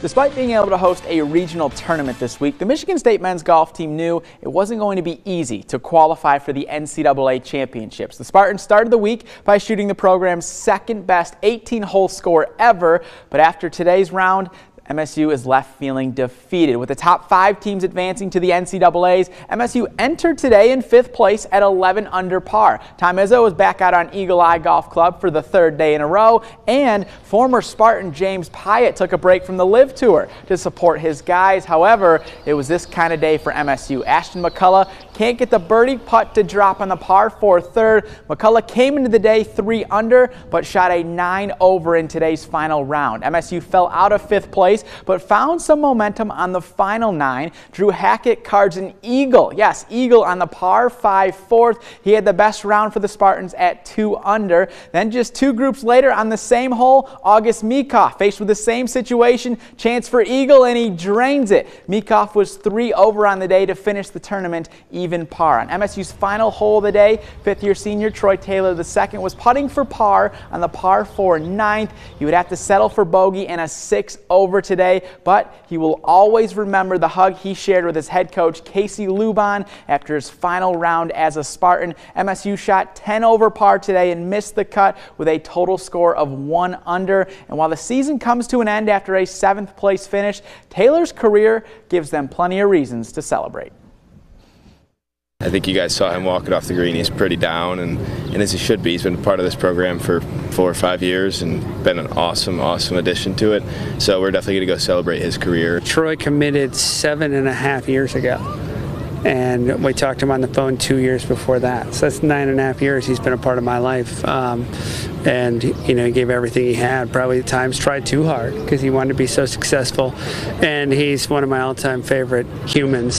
Despite being able to host a regional tournament this week, the Michigan State men's golf team knew it wasn't going to be easy to qualify for the NCAA championships. The Spartans started the week by shooting the program's second best 18 hole score ever, but after today's round, MSU is left feeling defeated. With the top five teams advancing to the NCAAs, MSU entered today in fifth place at 11 under par. Tom Izzo is back out on Eagle Eye Golf Club for the third day in a row, and former Spartan James Piot took a break from the LIV Tour to support his guys. However, it was this kind of day for MSU. Ashton McCulloch can't get the birdie putt to drop on the par four third. McCulloch came into the day three under, but shot a nine over in today's final round. MSU fell out of fifth place but found some momentum on the final nine. Drew Hackett cards an eagle. Yes, eagle on the par five fourth. He had the best round for the Spartans at two under. Then just two groups later on the same hole, August Meekhof faced with the same situation, chance for eagle, and he drains it. Meekhof was three over on the day to finish the tournament even par. On MSU's final hole of the day, fifth-year senior Troy Taylor II was putting for par on the par four ninth. He would have to settle for bogey and a six over today, but he will always remember the hug he shared with his head coach, Casey Lubahn, after his final round as a Spartan. MSU shot 10 over par today and missed the cut with a total score of one under. And while the season comes to an end after a seventh place finish, Taylor's career gives them plenty of reasons to celebrate. I think you guys saw him walking off the green. He's pretty down, and, and as he should be. He's been part of this program for four or five years and been an awesome, awesome addition to it. So we're definitely going to go celebrate his career. Troy committed seven and a half years ago, and we talked to him on the phone two years before that. So that's nine and a half years he's been a part of my life. Um, and you know he gave everything he had. Probably at times tried too hard because he wanted to be so successful. And he's one of my all-time favorite humans.